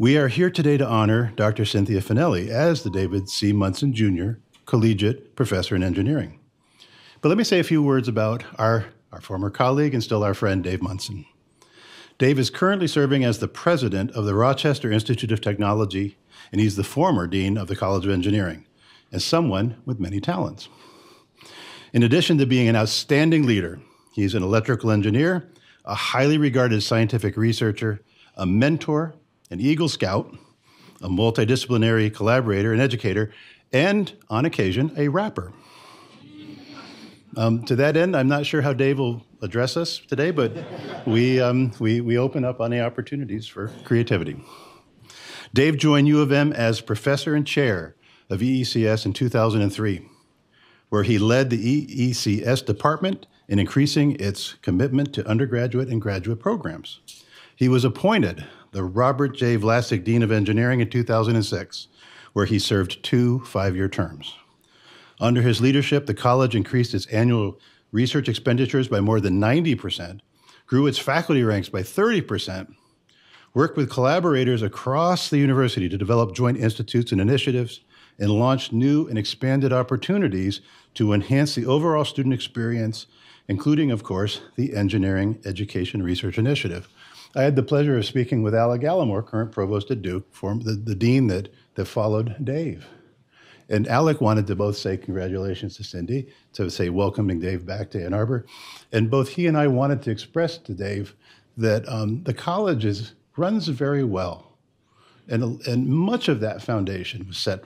We are here today to honor Dr. Cynthia Finelli as the David C. Munson Jr. Collegiate Professor in Engineering. But let me say a few words about our, our former colleague and still our friend, Dave Munson. Dave is currently serving as the president of the Rochester Institute of Technology, and he's the former dean of the College of Engineering, and someone with many talents. In addition to being an outstanding leader, he's an electrical engineer, a highly regarded scientific researcher, a mentor, an Eagle Scout, a multidisciplinary collaborator and educator, and on occasion, a rapper. Um, to that end, I'm not sure how Dave will address us today, but we, um, we, we open up on the opportunities for creativity. Dave joined U of M as professor and chair of EECS in 2003, where he led the EECS department in increasing its commitment to undergraduate and graduate programs. He was appointed the Robert J. Vlasic Dean of Engineering in 2006, where he served two five year terms. Under his leadership, the college increased its annual research expenditures by more than 90%, grew its faculty ranks by 30%, worked with collaborators across the university to develop joint institutes and initiatives, and launched new and expanded opportunities to enhance the overall student experience, including, of course, the Engineering Education Research Initiative. I had the pleasure of speaking with Alec Gallimore, current provost at Duke, the, the dean that, that followed Dave. And Alec wanted to both say congratulations to Cindy, to say welcoming Dave back to Ann Arbor. And both he and I wanted to express to Dave that um, the college is, runs very well. And, and much of that foundation was set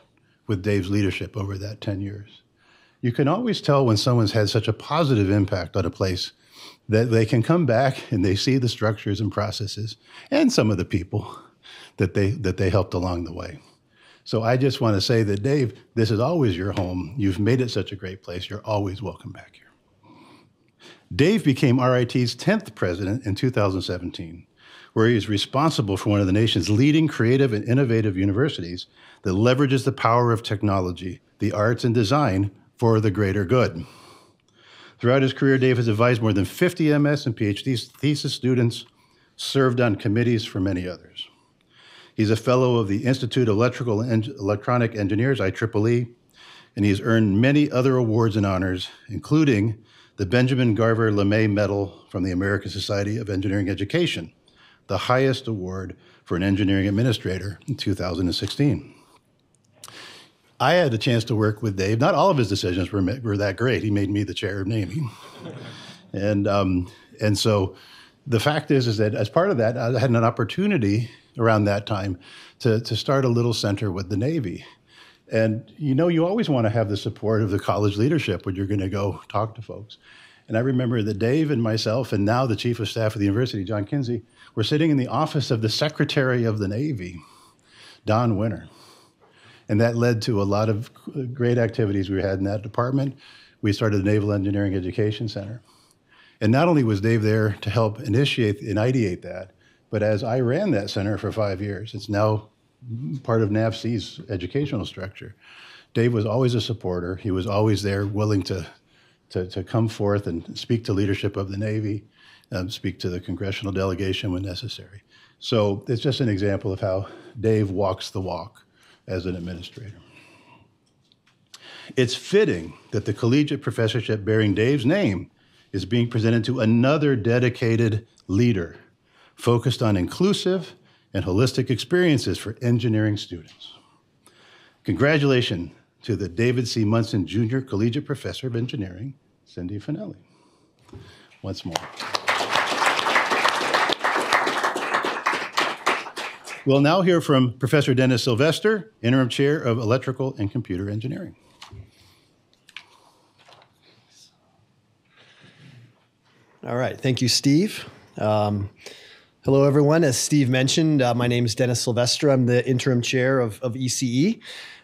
with Dave's leadership over that 10 years. You can always tell when someone's had such a positive impact on a place that they can come back and they see the structures and processes and some of the people that they, that they helped along the way. So I just want to say that, Dave, this is always your home. You've made it such a great place. You're always welcome back here. Dave became RIT's 10th president in 2017, where he is responsible for one of the nation's leading creative and innovative universities that leverages the power of technology, the arts, and design for the greater good. Throughout his career, Dave has advised more than 50 MS and PhD thesis students, served on committees for many others. He's a fellow of the Institute of Electrical and Electronic Engineers, IEEE, and he's earned many other awards and honors, including the Benjamin Garver Lamme Medal from the American Society of Engineering Education, the highest award for an engineering administrator in 2016. I had a chance to work with Dave. Not all of his decisions were, were that great. He made me the chair of naming. and, um, and so the fact is, is that as part of that, I had an opportunity around that time to, to start a little center with the Navy. And you know, you always want to have the support of the college leadership when you're going to go talk to folks. And I remember that Dave and myself, and now the chief of staff of the university, John Kinsey, were sitting in the office of the Secretary of the Navy, Don Winter. And that led to a lot of great activities we had in that department. We started the Naval Engineering Education Center. And not only was Dave there to help initiate and ideate that, but as I ran that center for five years, it's now part of NAVSEA's educational structure. Dave was always a supporter. He was always there, willing to, to, to come forth and speak to leadership of the Navy, um, speak to the congressional delegation when necessary. So it's just an example of how Dave walks the walk as an administrator. It's fitting that the collegiate professorship bearing Dave's name is being presented to another dedicated leader focused on inclusive and holistic experiences for engineering students. Congratulations to the David C. Munson Jr. Collegiate Professor of Engineering, Cindy Finelli. Once more. We'll now hear from Professor Dennis Sylvester, Interim Chair of Electrical and Computer Engineering. All right, thank you, Steve. Um, Hello, everyone. As Steve mentioned, uh, my name is Dennis Sylvester. I'm the interim chair of, of ECE.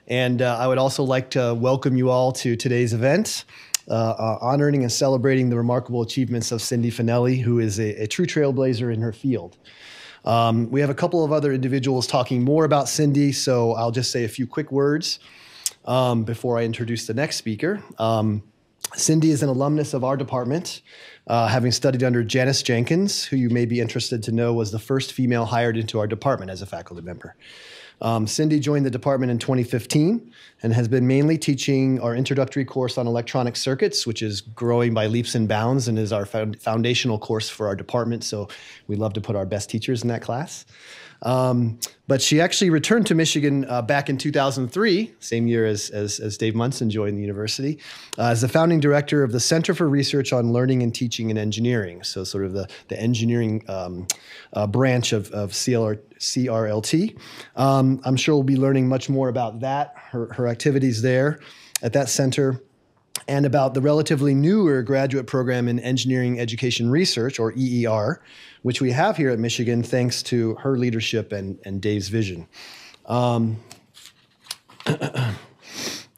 And uh, I would also like to welcome you all to today's event, uh, uh, honoring and celebrating the remarkable achievements of Cindy Finelli, who is a, a true trailblazer in her field. Um, we have a couple of other individuals talking more about Cindy, so I'll just say a few quick words um, before I introduce the next speaker. Um, Cindy is an alumnus of our department. uh, having studied under Janice Jenkins, who you may be interested to know was the first female hired into our department as a faculty member. Um, Cindy joined the department in 2015 and has been mainly teaching our introductory course on electronic circuits, which is growing by leaps and bounds and is our foundational course for our department. So we love to put our best teachers in that class. Um, but she actually returned to Michigan uh, back in 2003, same year as, as, as, Dave Munson joined the university, uh, as the founding director of the Center for Research on Learning and Teaching and Engineering. So, sort of the, the engineering um, uh, branch of, of CLR, CRLT. Um, I'm sure we'll be learning much more about that, her, her activities there at that center and about the relatively newer graduate program in engineering education research, or EER, which we have here at Michigan thanks to her leadership and, and Dave's vision. Um,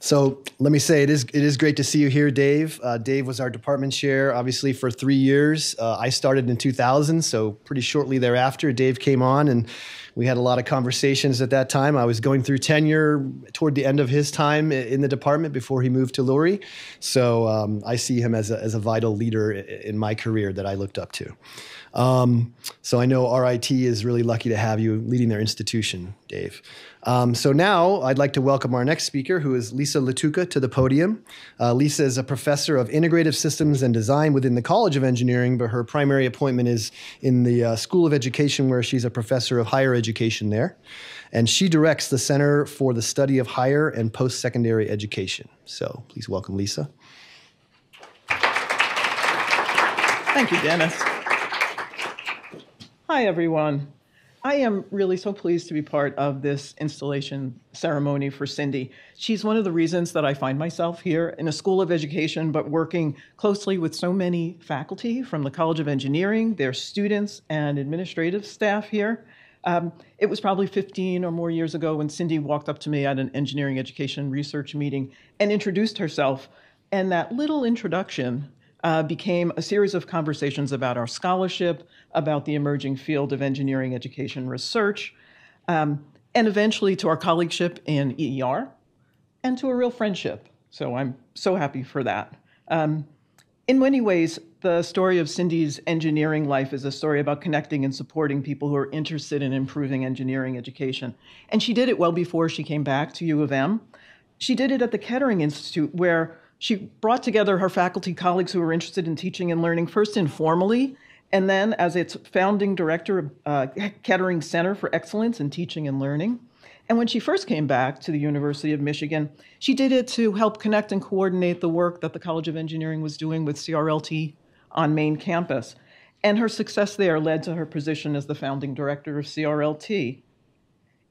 so let me say it is it is great to see you here, Dave. Uh, Dave was our department chair, obviously for three years. Uh, I started in 2000, so pretty shortly thereafter, Dave came on, and we had a lot of conversations at that time. I was going through tenure toward the end of his time in the department before he moved to Lurie, so um, I see him as a, as a vital leader in my career that I looked up to. Um, so I know RIT is really lucky to have you leading their institution, Dave. Um, so now I'd like to welcome our next speaker, who is Lisa Lattuca, to the podium. Uh, Lisa is a professor of integrative systems and design within the College of Engineering, but her primary appointment is in the uh, School of Education, where she's a professor of higher education there. And she directs the Center for the Study of Higher and Post Secondary Education. So please welcome Lisa. Thank you, Dennis. Hi, everyone. I am really so pleased to be part of this installation ceremony for Cindy. She's one of the reasons that I find myself here in a school of education, but working closely with so many faculty from the College of Engineering, their students, and administrative staff here. Um, it was probably 15 or more years ago when Cindy walked up to me at an engineering education research meeting and introduced herself. And that little introduction uh, became a series of conversations about our scholarship, about the emerging field of engineering education research, um, and eventually to our colleagueship in EER and to a real friendship. So I'm so happy for that. Um, in many ways, the story of Cindy's engineering life is a story about connecting and supporting people who are interested in improving engineering education. And she did it well before she came back to U of M. She did it at the Kettering Institute, where she brought together her faculty colleagues who were interested in teaching and learning, first informally, and then as its founding director of uh, Kettering Center for Excellence in Teaching and Learning. And when she first came back to the University of Michigan, she did it to help connect and coordinate the work that the College of Engineering was doing with CRLT on main campus. And her success there led to her position as the founding director of CRLT.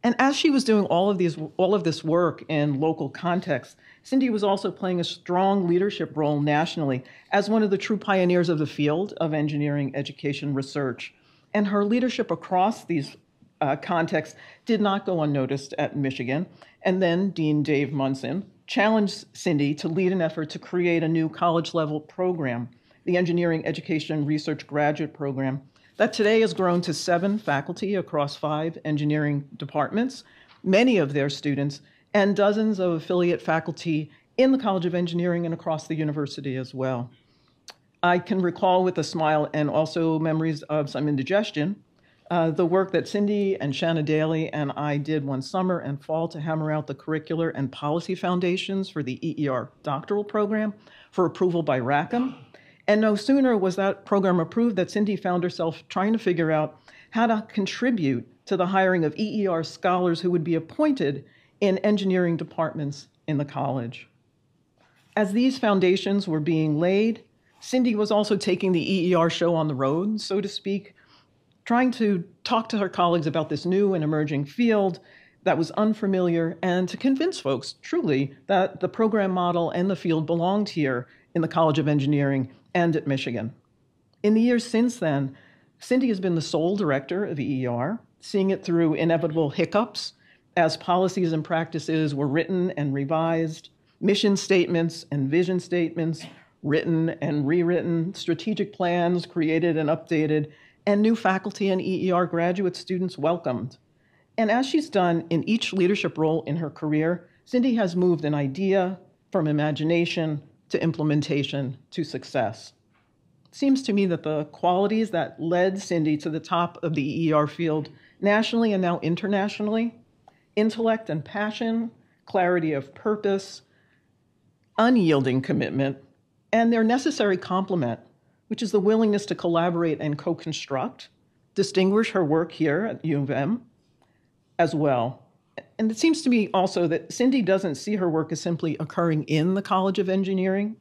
And as she was doing all of these all of this work in local context, Cindy was also playing a strong leadership role nationally as one of the true pioneers of the field of engineering education research. And her leadership across these uh, contexts did not go unnoticed at Michigan. And then Dean Dave Munson challenged Cindy to lead an effort to create a new college level program, the Engineering Education Research Graduate Program, that today has grown to seven faculty across five engineering departments, many of their students, and dozens of affiliate faculty in the College of Engineering and across the university as well. I can recall with a smile and also memories of some indigestion uh, the work that Cindy and Shanna Daly and I did one summer and fall to hammer out the curricular and policy foundations for the EER doctoral program for approval by Rackham. And no sooner was that program approved that Cindy found herself trying to figure out how to contribute to the hiring of EER scholars who would be appointed in engineering departments in the college. As these foundations were being laid, Cindy was also taking the EER show on the road, so to speak, trying to talk to her colleagues about this new and emerging field that was unfamiliar and to convince folks truly that the program model and the field belonged here in the College of Engineering and at Michigan. In the years since then, Cindy has been the sole director of EER, seeing it through inevitable hiccups as policies and practices were written and revised, mission statements and vision statements written and rewritten, strategic plans created and updated, and new faculty and EER graduate students welcomed. And as she's done in each leadership role in her career, Cindy has moved an idea from imagination to implementation to success. It seems to me that the qualities that led Cindy to the top of the EER field nationally and now internationally intellect and passion, clarity of purpose, unyielding commitment, and their necessary complement, which is the willingness to collaborate and co construct, distinguish her work here at U of M as well. And it seems to me also that Cindy doesn't see her work as simply occurring in the College of Engineering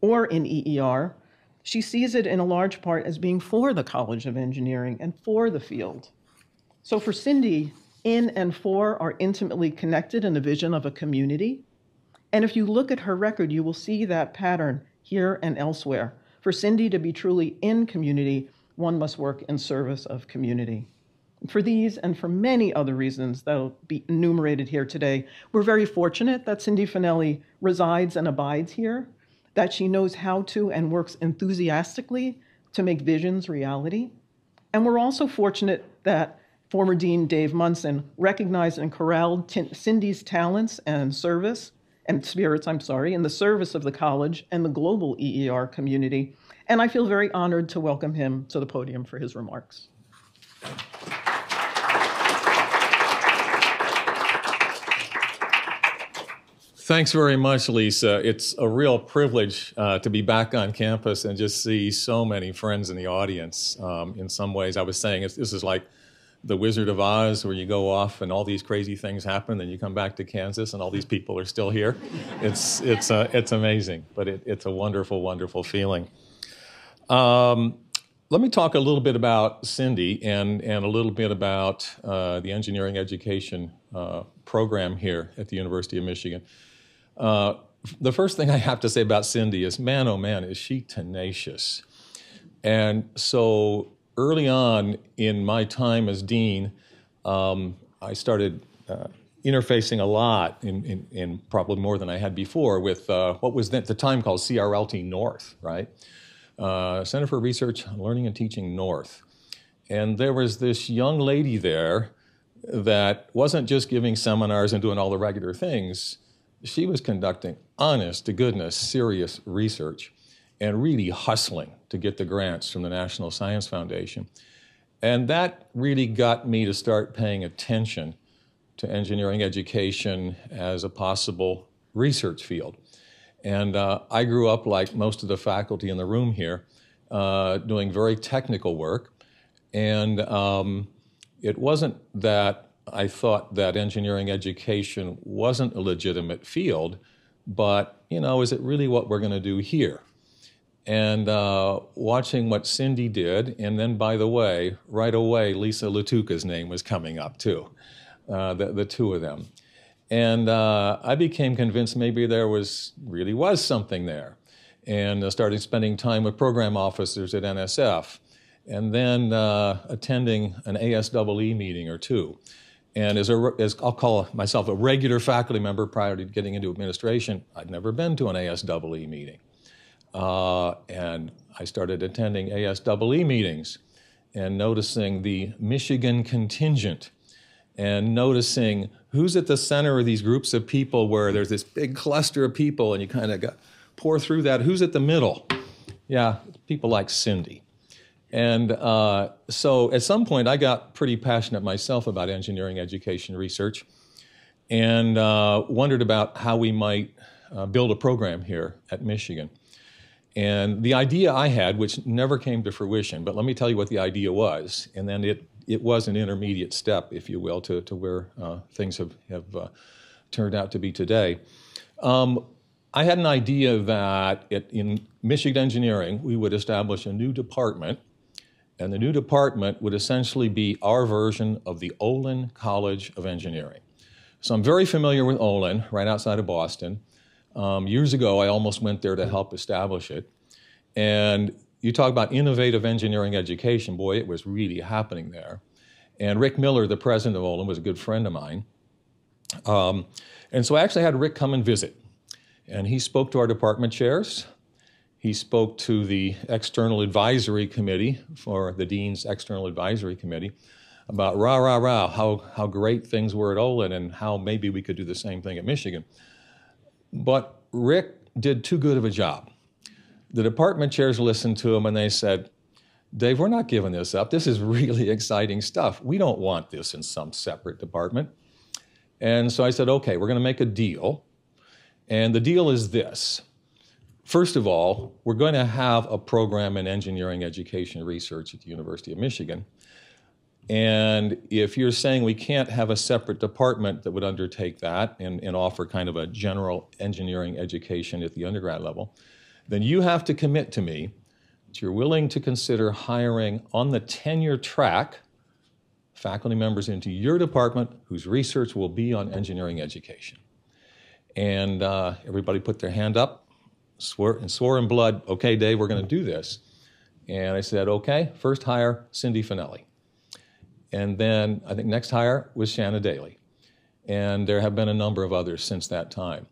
or in EER. She sees it in a large part as being for the College of Engineering and for the field. So for Cindy, in and for are intimately connected in the vision of a community. And if you look at her record, you will see that pattern here and elsewhere. For Cindy to be truly in community, one must work in service of community. For these and for many other reasons that will be enumerated here today, we're very fortunate that Cindy Finelli resides and abides here, that she knows how to and works enthusiastically to make visions reality. And we're also fortunate that former Dean Dave Munson recognized and corralled Cindy's talents and service and spirits, I'm sorry, in the service of the college and the global EER community. And I feel very honored to welcome him to the podium for his remarks. Thanks very much, Lisa. It's a real privilege uh, to be back on campus and just see so many friends in the audience. Um, in some ways, I was saying this is like the Wizard of Oz, where you go off and all these crazy things happen, and you come back to Kansas and all these people are still here. It's it's uh, it's amazing, but it, it's a wonderful, wonderful feeling. Um, let me talk a little bit about Cindy and and a little bit about uh, the engineering education uh, program here at the University of Michigan. Uh, the first thing I have to say about Cindy is, man, oh man, is she tenacious. And so early on in my time as dean, um, I started uh, interfacing a lot, in, in, in, probably more than I had before, with uh, what was at the time called CRLT North, right? Uh, Center for Research, Learning and Teaching North. And there was this young lady there that wasn't just giving seminars and doing all the regular things. She was conducting honest to goodness, serious research and really hustling to get the grants from the National Science Foundation. And that really got me to start paying attention to engineering education as a possible research field. And uh, I grew up, like most of the faculty in the room here, uh, doing very technical work. And um, it wasn't that I thought that engineering education wasn't a legitimate field, but, you know, is it really what we're going to do here? and uh, watching what Cindy did. And then, by the way, right away, Lisa Lattuca's name was coming up too, uh, the, the two of them. And uh, I became convinced maybe there was really was something there, and uh, started spending time with program officers at NSF, and then uh, attending an ASEE meeting or two. And as, a, as I'll call myself a regular faculty member prior to getting into administration, I'd never been to an ASEE meeting. Uh, and I started attending ASEE meetings and noticing the Michigan contingent and noticing who's at the center of these groups of people where there's this big cluster of people and you kind of pour through that. Who's at the middle? Yeah, people like Cindy. And uh, so at some point, I got pretty passionate myself about engineering education research and uh, wondered about how we might uh, build a program here at Michigan. And the idea I had, which never came to fruition, but let me tell you what the idea was, and then it, it was an intermediate step, if you will, to, to where uh, things have, have uh, turned out to be today. Um, I had an idea that it, in Michigan engineering, we would establish a new department, and the new department would essentially be our version of the Olin College of Engineering. So I'm very familiar with Olin, right outside of Boston. Um, years ago, I almost went there to help establish it. And you talk about innovative engineering education, boy, it was really happening there. And Rick Miller, the president of Olin, was a good friend of mine. Um, and so I actually had Rick come and visit. And he spoke to our department chairs. He spoke to the external advisory committee for the dean's external advisory committee about rah, rah, rah, how, how great things were at Olin and how maybe we could do the same thing at Michigan. But Rick did too good of a job. the department chairs listened to him and they said, Dave, we're not giving this up. This is really exciting stuff. We don't want this in some separate department. And so I said, okay, we're going to make a deal. And the deal is this. First of all, we're going to have a program in engineering education research at the University of Michigan. And if you're saying we can't have a separate department that would undertake that and, and offer kind of a general engineering education at the undergrad level, then you have to commit to me that you're willing to consider hiring on the tenure track faculty members into your department whose research will be on engineering education. And uh, everybody put their hand up, swore, and swore in blood, okay, Dave, we're going to do this. And I said, okay, first hire Cindy Finelli. And then I think next hire was Shanna Daly. And there have been a number of others since that time.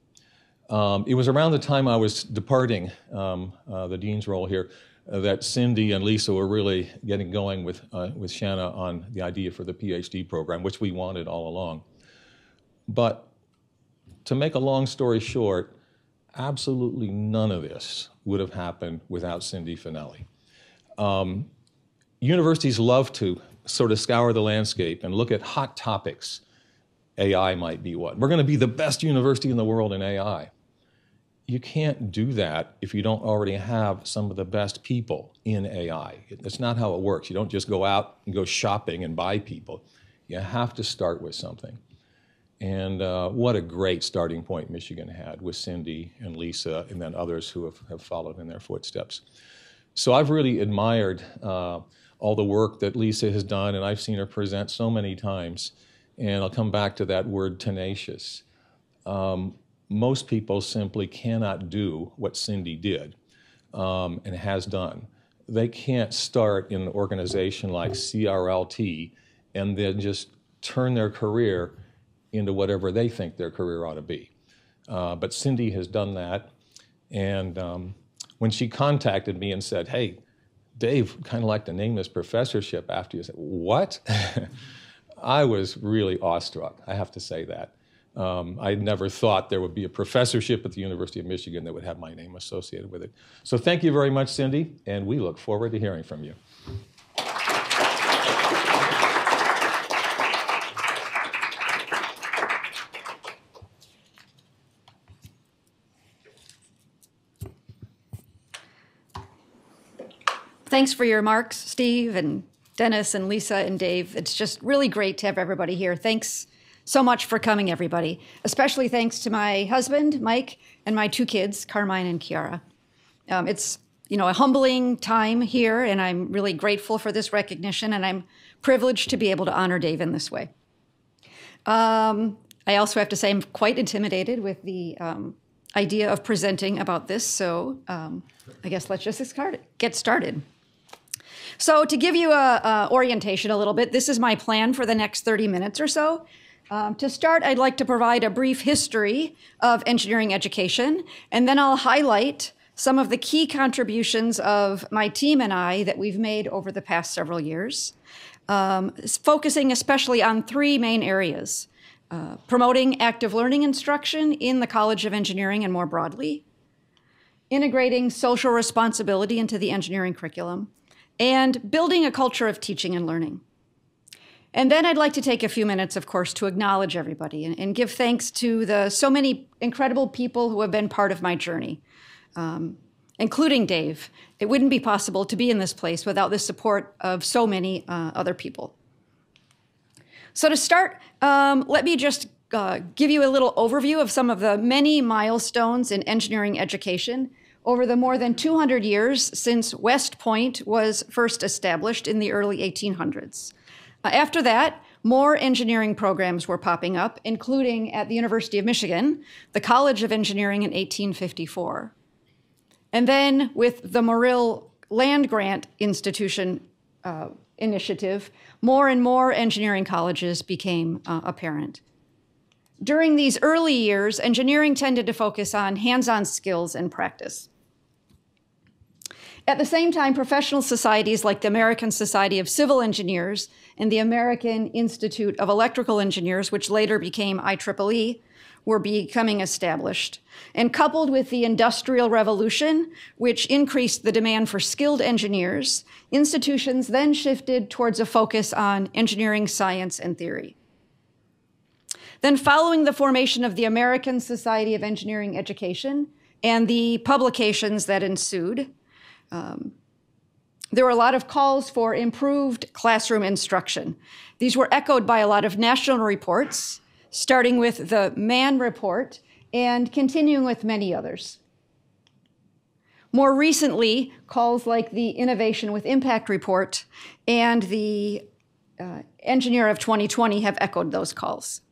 Um, it was around the time I was departing um, uh, the dean's role here uh, that Cindy and Lisa were really getting going with, uh, with Shanna on the idea for the PhD program, which we wanted all along. But to make a long story short, absolutely none of this would have happened without Cindy Finelli. Um, universities love to sort of scour the landscape and look at hot topics. AI might be one. We're going to be the best university in the world in AI you can't do that if you don't already have some of the best people in AI. That's not how it works. You don't just go out and go shopping and buy people. You have to start with something. And uh, what a great starting point Michigan had with Cindy and Lisa and then others who have, have followed in their footsteps. So I've really admired uh, all the work that Lisa has done, and I've seen her present so many times. And I'll come back to that word tenacious. Um, most people simply cannot do what Cindy did um, and has done. They can't start in an organization like CRLT and then just turn their career into whatever they think their career ought to be. Uh, but Cindy has done that. And um, when she contacted me and said, hey, Dave, kind of like to name this professorship after you, I said, what? I was really awestruck, I have to say that. Um, I never thought there would be a professorship at the University of Michigan that would have my name associated with it. So thank you very much, Cindy, and we look forward to hearing from you. Thanks for your remarks, Steve and Dennis and Lisa and Dave. It's just really great to have everybody here. Thanks so much for coming, everybody. Especially thanks to my husband, Mike, and my two kids, Carmine and Kiara. Um, it's you know a humbling time here, and I'm really grateful for this recognition, and I'm privileged to be able to honor Dave in this way. Um, I also have to say I'm quite intimidated with the um, idea of presenting about this, so um, I guess let's just get started. So, to give you a, a, orientation a little bit, this is my plan for the next 30 minutes or so. Um, to start, I'd like to provide a brief history of engineering education, and then I'll highlight some of the key contributions of my team and I that we've made over the past several years, um, focusing especially on three main areas uh, promoting active learning instruction in the College of Engineering and more broadly, integrating social responsibility into the engineering curriculum, and building a culture of teaching and learning. And then I'd like to take a few minutes, of course, to acknowledge everybody and, and give thanks to the so many incredible people who have been part of my journey, um, including Dave. It wouldn't be possible to be in this place without the support of so many uh, other people. So to start, um, let me just uh, give you a little overview of some of the many milestones in engineering education over the more than 200 years since West Point was first established in the early 1800s. Uh, after that, more engineering programs were popping up, including at the University of Michigan, the College of Engineering in 1854. And then with the Morrill Land Grant Institution uh, initiative, more and more engineering colleges became uh, apparent. During these early years, engineering tended to focus on hands on skills and practice. At the same time, professional societies like the American Society of Civil Engineers and the American Institute of Electrical Engineers, which later became IEEE, were becoming established. And coupled with the Industrial Revolution, which increased the demand for skilled engineers, institutions then shifted towards a focus on engineering science and theory. Then, following the formation of the American Society of Engineering Education and the publications that ensued, um, there were a lot of calls for improved classroom instruction. These were echoed by a lot of national reports, starting with the Mann Report and continuing with many others. More recently, calls like the Innovation with Impact Report and the uh, Engineer of 2020 have echoed those calls.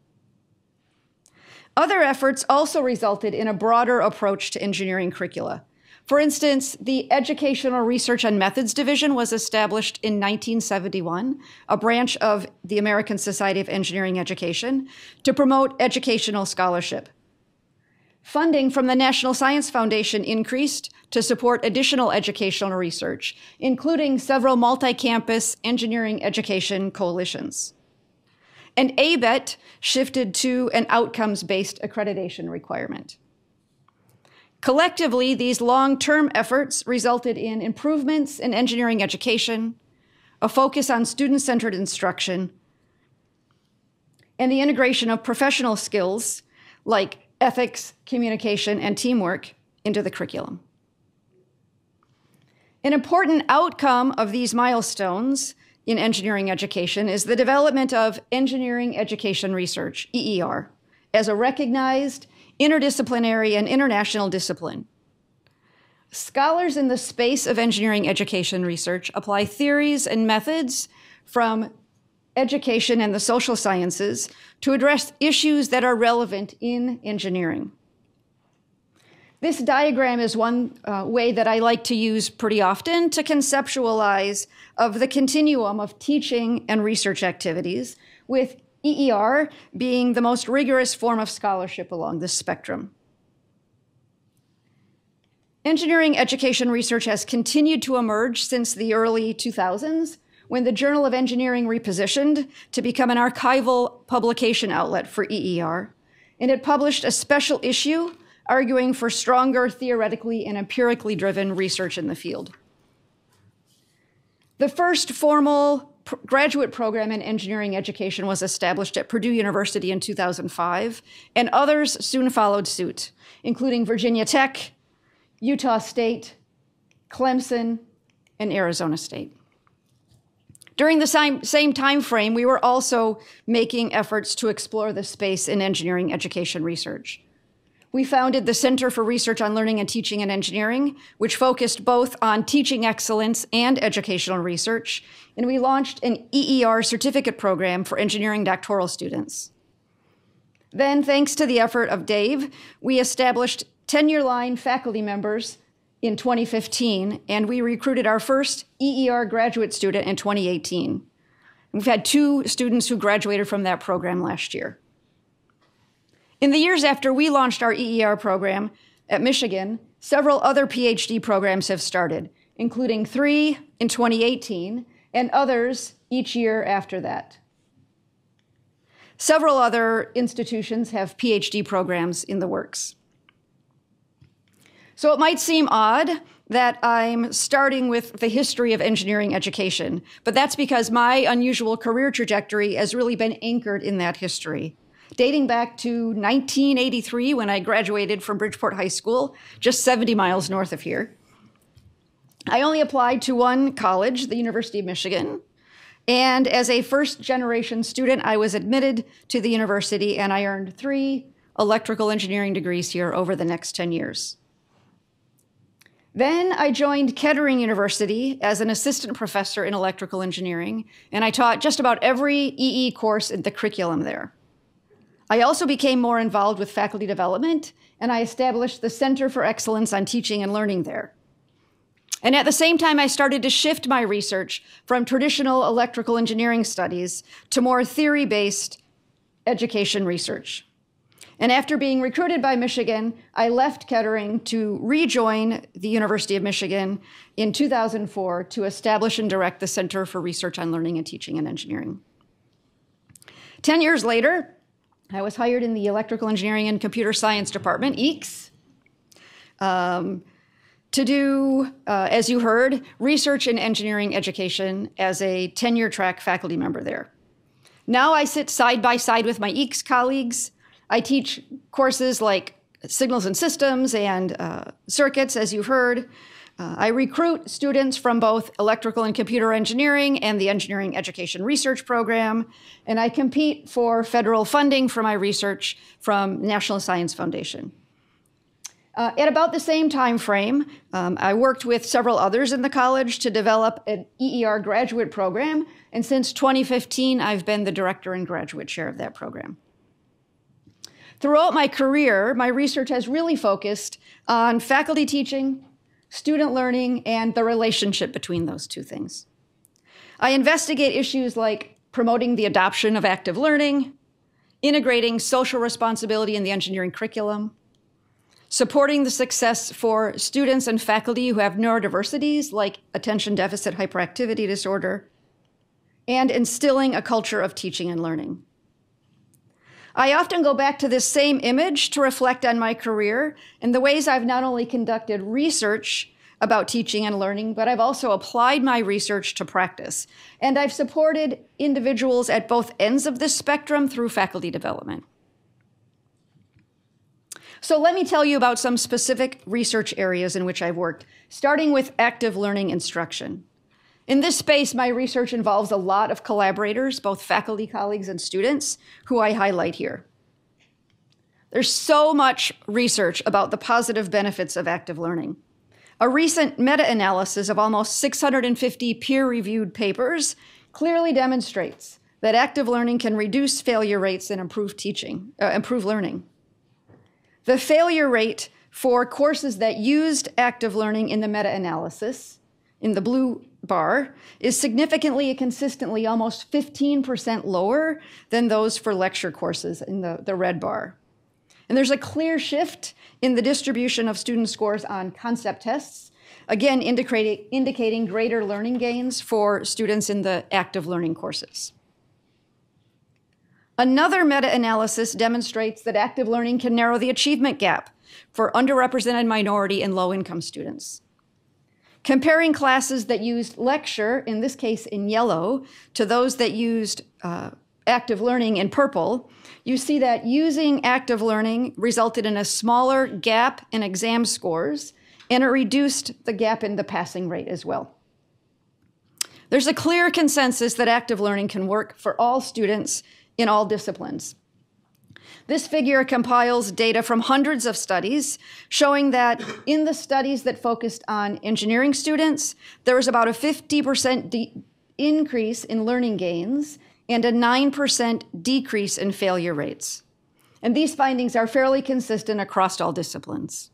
Other efforts also resulted in a broader approach to engineering curricula. For instance, the Educational Research and Methods Division was established in 1971, a branch of the American Society of Engineering Education, to promote educational scholarship. Funding from the National Science Foundation increased to support additional educational research, including several multi campus engineering education coalitions. And ABET shifted to an outcomes based accreditation requirement. Collectively, these long term efforts resulted in improvements in engineering education, a focus on student centered instruction, and the integration of professional skills like ethics, communication, and teamwork into the curriculum. An important outcome of these milestones in engineering education is the development of engineering education research, EER, as a recognized interdisciplinary, and international discipline. Scholars in the space of engineering education research apply theories and methods from education and the social sciences to address issues that are relevant in engineering. This diagram is one uh, way that I like to use pretty often to conceptualize of the continuum of teaching and research activities with EER being the most rigorous form of scholarship along this spectrum. Engineering education research has continued to emerge since the early 2000s when the Journal of Engineering repositioned to become an archival publication outlet for EER. And it published a special issue arguing for stronger theoretically and empirically driven research in the field. The first formal graduate program in engineering education was established at Purdue University in 2005, and others soon followed suit, including Virginia Tech, Utah State, Clemson, and Arizona State. During the same, same time frame, we were also making efforts to explore the space in engineering education research. We founded the Center for Research on Learning and Teaching and Engineering, which focused both on teaching excellence and educational research, and we launched an EER certificate program for engineering doctoral students. Then, thanks to the effort of Dave, we established tenure line faculty members in 2015, and we recruited our first EER graduate student in 2018. We've had two students who graduated from that program last year. In the years after we launched our EER program at Michigan, several other PhD programs have started, including three in 2018 and others each year after that. Several other institutions have PhD programs in the works. So it might seem odd that I'm starting with the history of engineering education, but that's because my unusual career trajectory has really been anchored in that history dating back to 1983 when I graduated from Bridgeport High School, just 70 miles north of here. I only applied to one college, the University of Michigan. And as a first generation student, I was admitted to the university and I earned three electrical engineering degrees here over the next 10 years. Then I joined Kettering University as an assistant professor in electrical engineering, and I taught just about every EE course in the curriculum there. I also became more involved with faculty development, and I established the Center for Excellence on Teaching and Learning there. And at the same time, I started to shift my research from traditional electrical engineering studies to more theory based education research. And after being recruited by Michigan, I left Kettering to rejoin the University of Michigan in 2004 to establish and direct the Center for Research on Learning and Teaching and Engineering. Ten years later, I was hired in the Electrical Engineering and Computer Science Department, EECS, um, to do, uh, as you heard, research in engineering education as a tenure track faculty member there. Now I sit side by side with my EECS colleagues. I teach courses like signals and systems and uh, circuits, as you've heard. Uh, I recruit students from both electrical and computer engineering and the engineering education research program, and I compete for federal funding for my research from National Science Foundation. Uh, at about the same time frame, um, I worked with several others in the college to develop an EER graduate program, and since 2015, I've been the director and graduate chair of that program. Throughout my career, my research has really focused on faculty teaching, student learning, and the relationship between those two things. I investigate issues like promoting the adoption of active learning, integrating social responsibility in the engineering curriculum, supporting the success for students and faculty who have neurodiversities like attention deficit hyperactivity disorder, and instilling a culture of teaching and learning. I often go back to this same image to reflect on my career and the ways I've not only conducted research about teaching and learning, but I've also applied my research to practice. And I've supported individuals at both ends of this spectrum through faculty development. So let me tell you about some specific research areas in which I've worked, starting with active learning instruction. In this space, my research involves a lot of collaborators, both faculty colleagues and students, who I highlight here. There's so much research about the positive benefits of active learning. A recent meta analysis of almost 650 peer reviewed papers clearly demonstrates that active learning can reduce failure rates and improve teaching, uh, improve learning. The failure rate for courses that used active learning in the meta analysis, in the blue bar, is significantly and consistently almost 15% lower than those for lecture courses in the, the red bar. And there's a clear shift in the distribution of student scores on concept tests, again, indicating, indicating greater learning gains for students in the active learning courses. Another meta analysis demonstrates that active learning can narrow the achievement gap for underrepresented minority and low income students. Comparing classes that used lecture, in this case in yellow, to those that used uh, active learning in purple, you see that using active learning resulted in a smaller gap in exam scores and it reduced the gap in the passing rate as well. There's a clear consensus that active learning can work for all students in all disciplines. This figure compiles data from hundreds of studies showing that in the studies that focused on engineering students, there was about a 50% de- increase in learning gains and a 9% decrease in failure rates. And these findings are fairly consistent across all disciplines.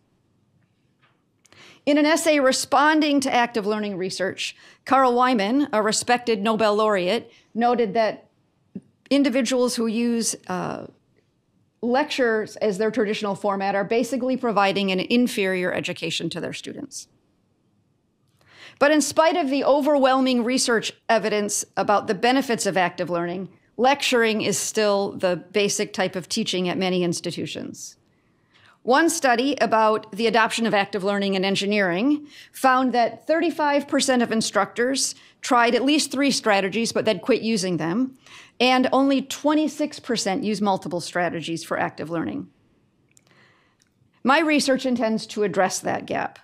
In an essay responding to active learning research, Carl Wieman, a respected Nobel laureate, noted that individuals who use uh, lectures as their traditional format are basically providing an inferior education to their students. But in spite of the overwhelming research evidence about the benefits of active learning, lecturing is still the basic type of teaching at many institutions. One study about the adoption of active learning in engineering found that 35% of instructors tried at least three strategies but then quit using them, and only 26% use multiple strategies for active learning. My research intends to address that gap.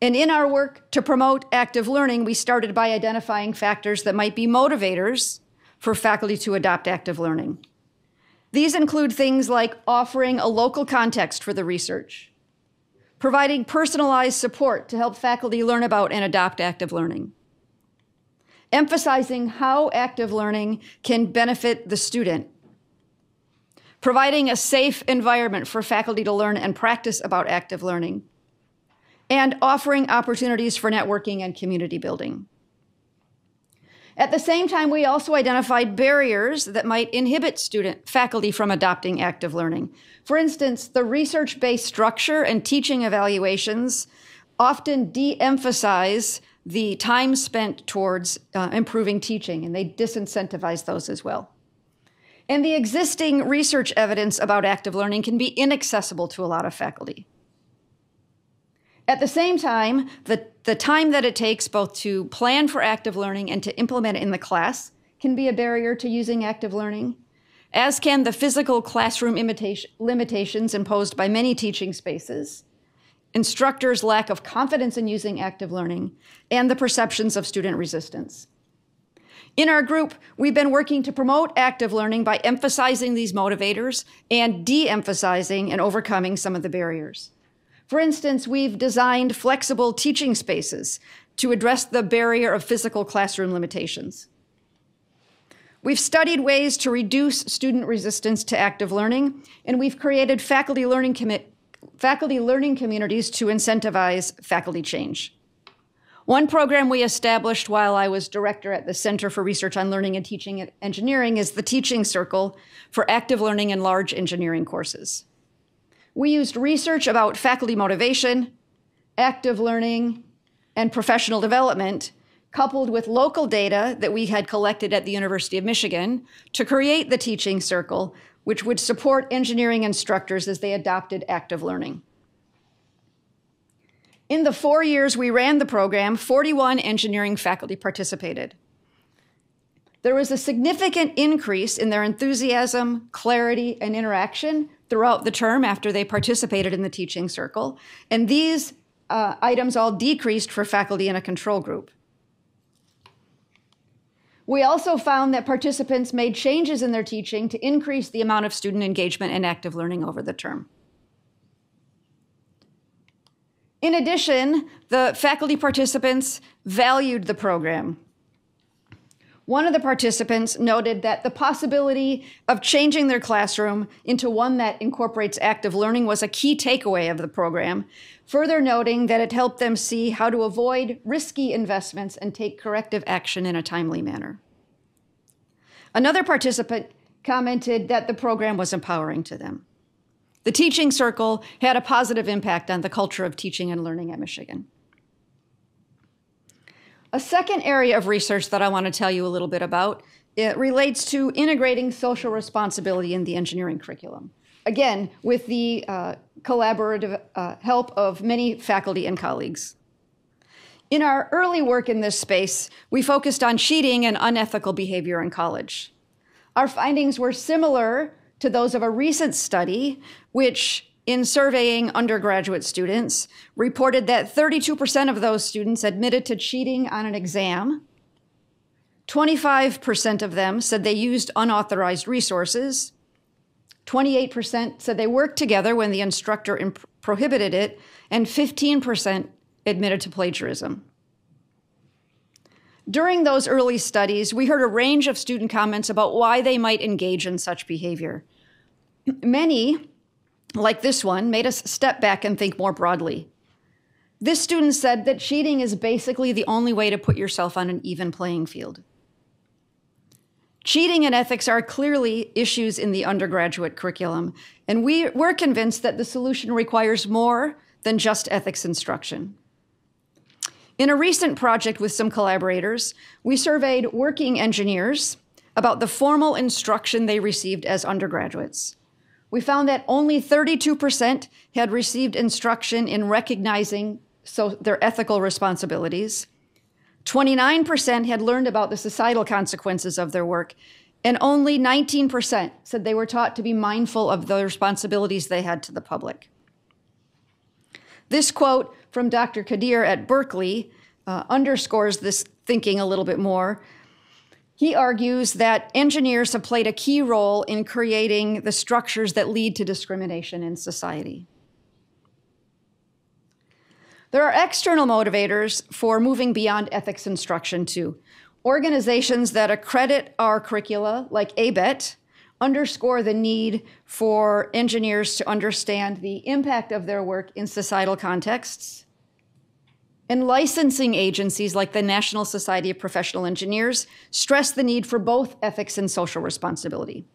And in our work to promote active learning, we started by identifying factors that might be motivators for faculty to adopt active learning. These include things like offering a local context for the research, providing personalized support to help faculty learn about and adopt active learning, emphasizing how active learning can benefit the student, providing a safe environment for faculty to learn and practice about active learning, and offering opportunities for networking and community building. At the same time, we also identified barriers that might inhibit student faculty from adopting active learning. For instance, the research-based structure and teaching evaluations often de-emphasize the time spent towards uh, improving teaching, and they disincentivize those as well. And the existing research evidence about active learning can be inaccessible to a lot of faculty. At the same time, the, the time that it takes both to plan for active learning and to implement it in the class can be a barrier to using active learning, as can the physical classroom limitations imposed by many teaching spaces, instructors' lack of confidence in using active learning, and the perceptions of student resistance. In our group, we've been working to promote active learning by emphasizing these motivators and de emphasizing and overcoming some of the barriers. For instance, we've designed flexible teaching spaces to address the barrier of physical classroom limitations. We've studied ways to reduce student resistance to active learning, and we've created faculty learning, faculty learning communities to incentivize faculty change. One program we established while I was director at the Center for Research on Learning and Teaching at Engineering is the Teaching Circle for Active Learning in Large Engineering Courses. We used research about faculty motivation, active learning, and professional development, coupled with local data that we had collected at the University of Michigan, to create the teaching circle, which would support engineering instructors as they adopted active learning. In the four years we ran the program, 41 engineering faculty participated. There was a significant increase in their enthusiasm, clarity, and interaction throughout the term after they participated in the teaching circle. And these uh, items all decreased for faculty in a control group. We also found that participants made changes in their teaching to increase the amount of student engagement and active learning over the term. In addition, the faculty participants valued the program. One of the participants noted that the possibility of changing their classroom into one that incorporates active learning was a key takeaway of the program, further noting that it helped them see how to avoid risky investments and take corrective action in a timely manner. Another participant commented that the program was empowering to them. The teaching circle had a positive impact on the culture of teaching and learning at Michigan. A second area of research that I want to tell you a little bit about it relates to integrating social responsibility in the engineering curriculum. Again, with the uh, collaborative uh, help of many faculty and colleagues. In our early work in this space, we focused on cheating and unethical behavior in college. Our findings were similar to those of a recent study, which in surveying undergraduate students, reported that 32% of those students admitted to cheating on an exam. 25% of them said they used unauthorized resources. 28% said they worked together when the instructor imp- prohibited it, and 15% admitted to plagiarism. During those early studies, we heard a range of student comments about why they might engage in such behavior. Many like this one, made us step back and think more broadly. This student said that cheating is basically the only way to put yourself on an even playing field. Cheating and ethics are clearly issues in the undergraduate curriculum, and we, we're convinced that the solution requires more than just ethics instruction. In a recent project with some collaborators, we surveyed working engineers about the formal instruction they received as undergraduates we found that only 32% had received instruction in recognizing so their ethical responsibilities. 29% had learned about the societal consequences of their work, and only 19% said they were taught to be mindful of the responsibilities they had to the public. This quote from Dr. Kadir at Berkeley uh, underscores this thinking a little bit more he argues that engineers have played a key role in creating the structures that lead to discrimination in society. There are external motivators for moving beyond ethics instruction, too. Organizations that accredit our curricula, like ABET, underscore the need for engineers to understand the impact of their work in societal contexts And licensing agencies like the National Society of Professional Engineers stress the need for both ethics and social responsibility.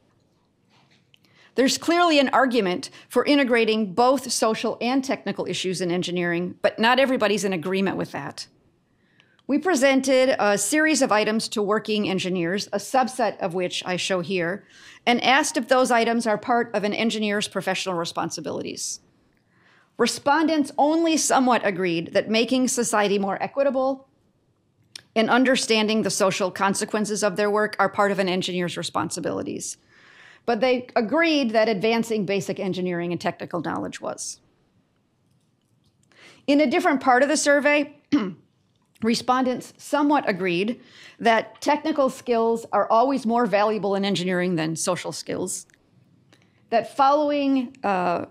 There's clearly an argument for integrating both social and technical issues in engineering, but not everybody's in agreement with that. We presented a series of items to working engineers, a subset of which I show here, and asked if those items are part of an engineer's professional responsibilities. Respondents only somewhat agreed that making society more equitable and understanding the social consequences of their work are part of an engineer's responsibilities. But they agreed that advancing basic engineering and technical knowledge was. In a different part of the survey, respondents somewhat agreed that technical skills are always more valuable in engineering than social skills, that following uh,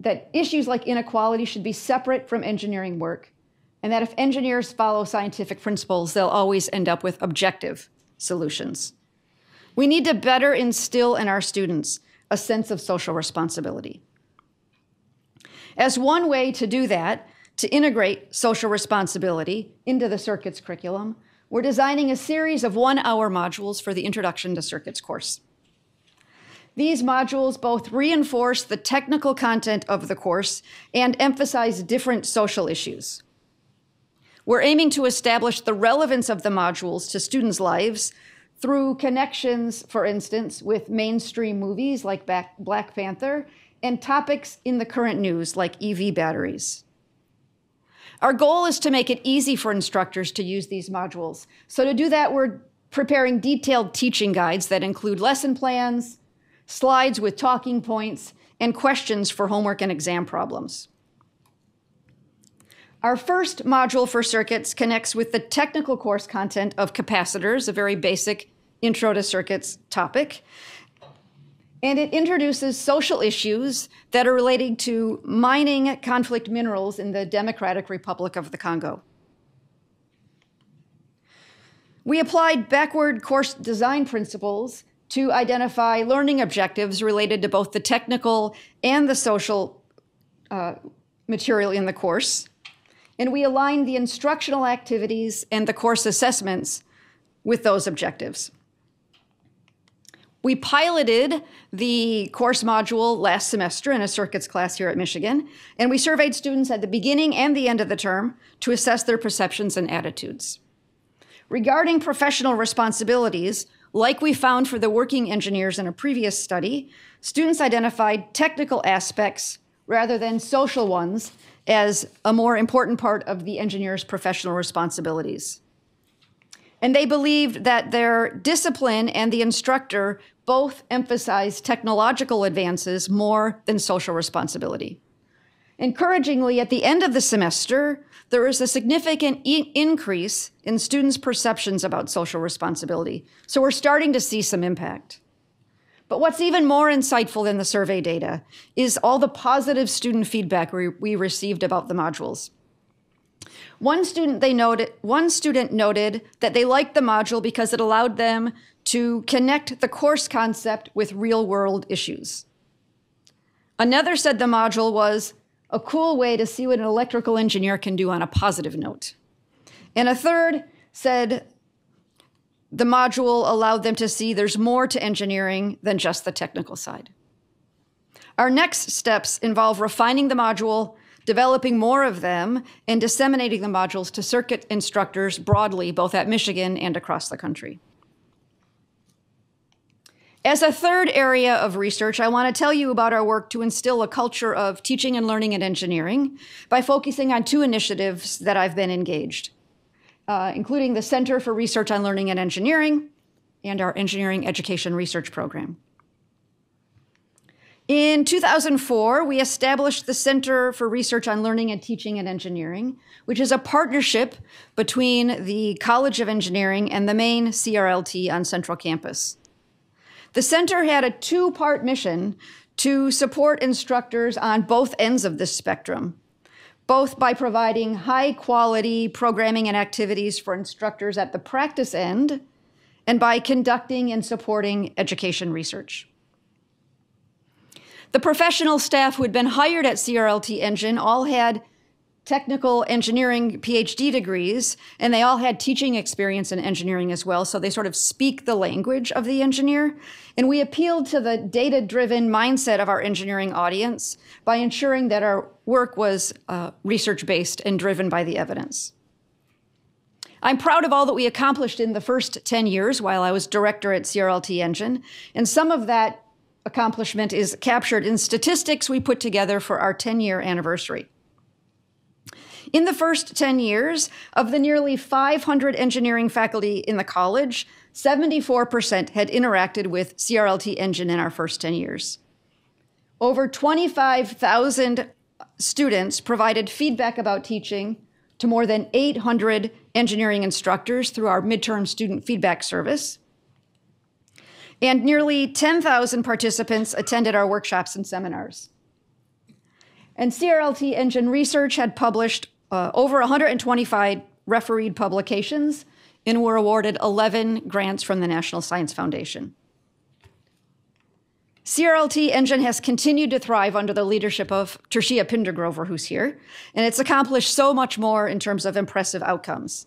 that issues like inequality should be separate from engineering work, and that if engineers follow scientific principles, they'll always end up with objective solutions. We need to better instill in our students a sense of social responsibility. As one way to do that, to integrate social responsibility into the circuits curriculum, we're designing a series of one hour modules for the Introduction to Circuits course. These modules both reinforce the technical content of the course and emphasize different social issues. We're aiming to establish the relevance of the modules to students' lives through connections, for instance, with mainstream movies like Black Panther and topics in the current news like EV batteries. Our goal is to make it easy for instructors to use these modules. So, to do that, we're preparing detailed teaching guides that include lesson plans, slides with talking points, and questions for homework and exam problems. Our first module for circuits connects with the technical course content of capacitors, a very basic intro to circuits topic. And it introduces social issues that are relating to mining conflict minerals in the Democratic Republic of the Congo. We applied backward course design principles to identify learning objectives related to both the technical and the social uh, material in the course. And we aligned the instructional activities and the course assessments with those objectives. We piloted the course module last semester in a circuits class here at Michigan, and we surveyed students at the beginning and the end of the term to assess their perceptions and attitudes. Regarding professional responsibilities, like we found for the working engineers in a previous study, students identified technical aspects rather than social ones as a more important part of the engineer's professional responsibilities. And they believed that their discipline and the instructor both emphasized technological advances more than social responsibility. Encouragingly, at the end of the semester, there was a significant e- increase in students' perceptions about social responsibility. So we're starting to see some impact. But what's even more insightful than the survey data is all the positive student feedback we, we received about the modules. One student they noted one student noted that they liked the module because it allowed them to connect the course concept with real-world issues. Another said the module was a cool way to see what an electrical engineer can do on a positive note. And a third said the module allowed them to see there's more to engineering than just the technical side. Our next steps involve refining the module, developing more of them, and disseminating the modules to circuit instructors broadly, both at Michigan and across the country. As a third area of research, I want to tell you about our work to instill a culture of teaching and learning and engineering by focusing on two initiatives that I've been engaged, uh, including the Center for Research on Learning and Engineering and our Engineering Education Research Program. In 2004, we established the Center for Research on Learning and Teaching and Engineering, which is a partnership between the College of Engineering and the main CRLT on Central Campus. The center had a two part mission to support instructors on both ends of this spectrum, both by providing high quality programming and activities for instructors at the practice end and by conducting and supporting education research. The professional staff who had been hired at CRLT Engine all had technical engineering PhD degrees, and they all had teaching experience in engineering as well. So they sort of speak the language of the engineer. And we appealed to the data driven mindset of our engineering audience by ensuring that our work was uh, research based and driven by the evidence. I'm proud of all that we accomplished in the first 10 years while I was director at CRLT Engine, and some of that accomplishment is captured in statistics we put together for our 10 year anniversary. In the first 10 years, of the nearly 500 engineering faculty in the college, 74% had interacted with CRLT Engine in our first 10 years. Over 25,000 students provided feedback about teaching to more than 800 engineering instructors through our midterm student feedback service. And nearly 10,000 participants attended our workshops and seminars. And CRLT Engine Research had published uh, over 125 refereed publications and were awarded 11 grants from the National Science Foundation. CRLT Engine has continued to thrive under the leadership of Tershia Pinder-Grover, who's here, and it's accomplished so much more in terms of impressive outcomes.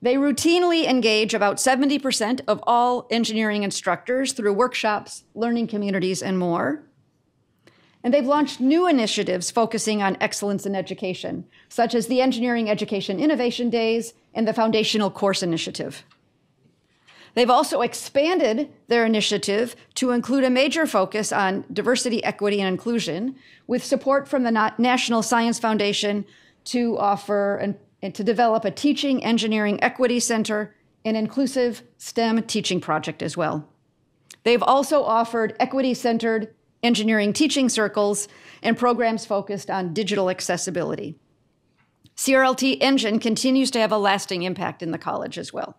They routinely engage about 70% of all engineering instructors through workshops, learning communities, and more. And they've launched new initiatives focusing on excellence in education, such as the Engineering Education Innovation Days and the Foundational Course Initiative. They've also expanded their initiative to include a major focus on diversity, equity, and inclusion, with support from the National Science Foundation to offer and, and to develop a teaching engineering equity center and inclusive STEM teaching project as well. They've also offered equity centered engineering teaching circles, and programs focused on digital accessibility. CRLT Engine continues to have a lasting impact in the college as well.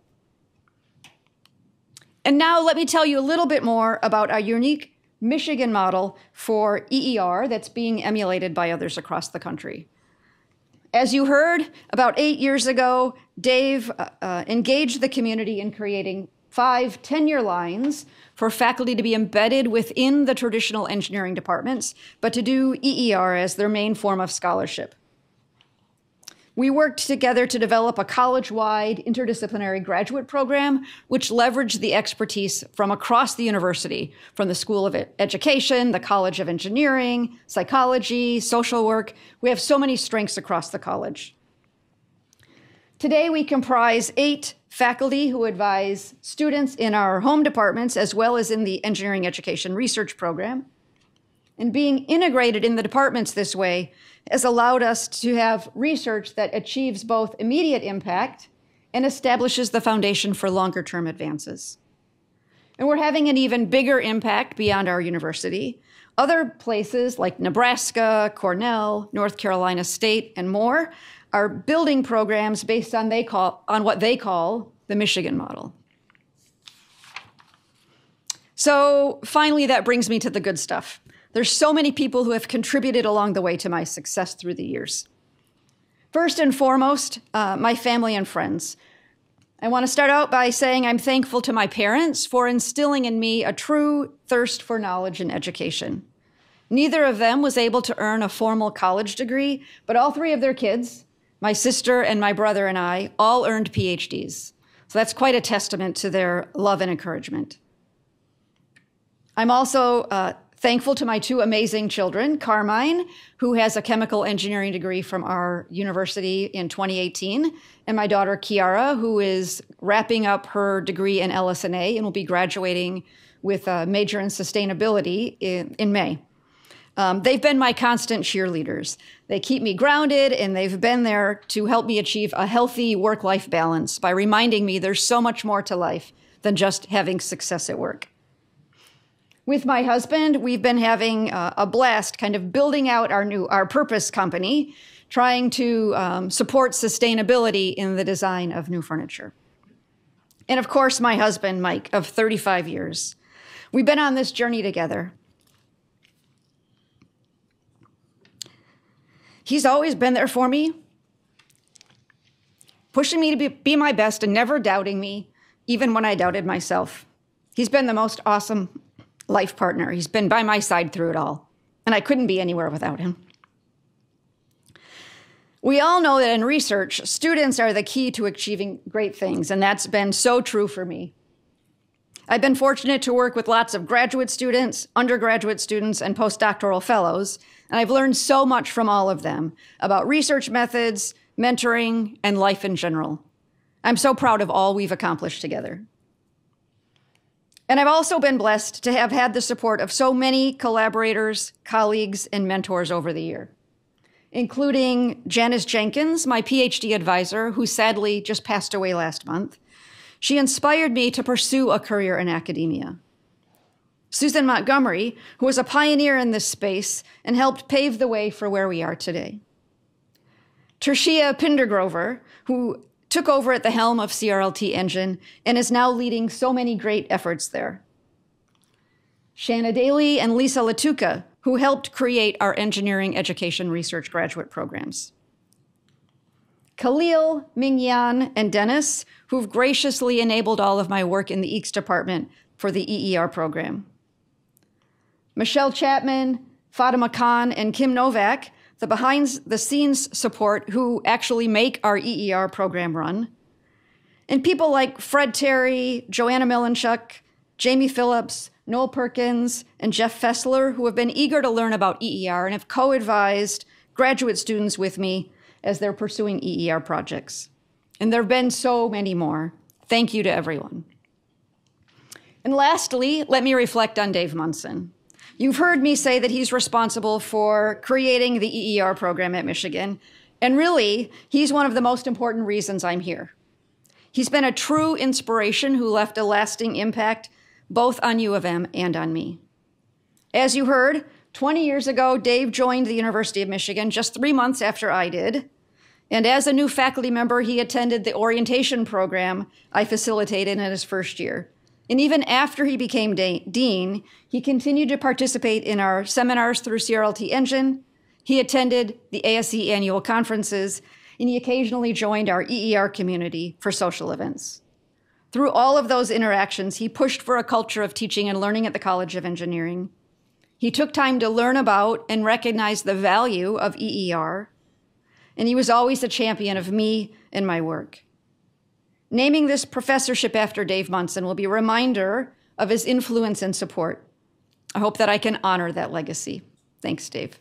And now let me tell you a little bit more about our unique Michigan model for EER that's being emulated by others across the country. As you heard, about eight years ago, Dave uh, uh engaged the community in creating five tenure lines for faculty to be embedded within the traditional engineering departments, but to do EER as their main form of scholarship. We worked together to develop a college wide interdisciplinary graduate program, which leveraged the expertise from across the university, from the School of Education, the College of Engineering, psychology, social work. We have so many strengths across the college. Today, we comprise eight faculty who advise students in our home departments as well as in the engineering education research program. And being integrated in the departments this way has allowed us to have research that achieves both immediate impact and establishes the foundation for longer term advances. And we're having an even bigger impact beyond our university. Other places like Nebraska, Cornell, North Carolina State, and more are building programs based on they call on what they call the Michigan model. So finally, that brings me to the good stuff. There's so many people who have contributed along the way to my success through the years. First and foremost, uh, my family and friends. I want to start out by saying I'm thankful to my parents for instilling in me a true thirst for knowledge and education. Neither of them was able to earn a formal college degree, but all three of their kids, my sister and my brother and I all earned PhDs. So that's quite a testament to their love and encouragement. I'm also uh, thankful to my two amazing children, Carmine, who has a chemical engineering degree from our university in 2018, and my daughter Kiara, who is wrapping up her degree in LS&A and will be graduating with a major in sustainability in, in May. Um, they've been my constant cheerleaders. They keep me grounded and they've been there to help me achieve a healthy work life balance by reminding me there's so much more to life than just having success at work. With my husband, we've been having uh, a blast kind of building out our new, our purpose company, trying to um, support sustainability in the design of new furniture. And of course, my husband, Mike, of 35 years. We've been on this journey together. He's always been there for me, pushing me to be, be, my best and never doubting me, even when I doubted myself. He's been the most awesome life partner. He's been by my side through it all, and I couldn't be anywhere without him. We all know that in research, students are the key to achieving great things, and that's been so true for me. I've been fortunate to work with lots of graduate students, undergraduate students, and postdoctoral fellows, and I've learned so much from all of them about research methods, mentoring, and life in general. I'm so proud of all we've accomplished together. And I've also been blessed to have had the support of so many collaborators, colleagues, and mentors over the year, including Janice Jenkins, my PhD advisor, who sadly just passed away last month. She inspired me to pursue a career in academia. Susan Montgomery, who was a pioneer in this space and helped pave the way for where we are today. Tershia Pinder-Grover, who took over at the helm of CRLT Engine and is now leading so many great efforts there. Shanna Daly and Lisa Lattuca, who helped create our engineering education research graduate programs. Khalil, Mingyan, and Dennis, who've graciously enabled all of my work in the EECS department for the EER program. Michelle Chapman, Fatima Khan, and Kim Novak, the behind the scenes support who actually make our EER program run. And people like Fred Terry, Joanna Millunchick, Jamie Phillips, Noel Perkins, and Jeff Fessler, who have been eager to learn about EER and have co advised graduate students with me as they're pursuing EER projects. And there have been so many more. Thank you to everyone. And lastly, let me reflect on Dave Munson. You've heard me say that he's responsible for creating the EER program at Michigan, and really, he's one of the most important reasons I'm here. He's been a true inspiration who left a lasting impact both on U of M and on me. As you heard, 20 years ago, Dave joined the University of Michigan just three months after I did. And as a new faculty member, he attended the orientation program I facilitated in his first year. And even after he became de- dean, he continued to participate in our seminars through CRLT Engine. He attended the ASEE annual conferences, and he occasionally joined our EER community for social events. Through all of those interactions, he pushed for a culture of teaching and learning at the College of Engineering. He took time to learn about and recognize the value of EER, and he was always a champion of me and my work. Naming this professorship after Dave Munson will be a reminder of his influence and support. I hope that I can honor that legacy. Thanks, Dave.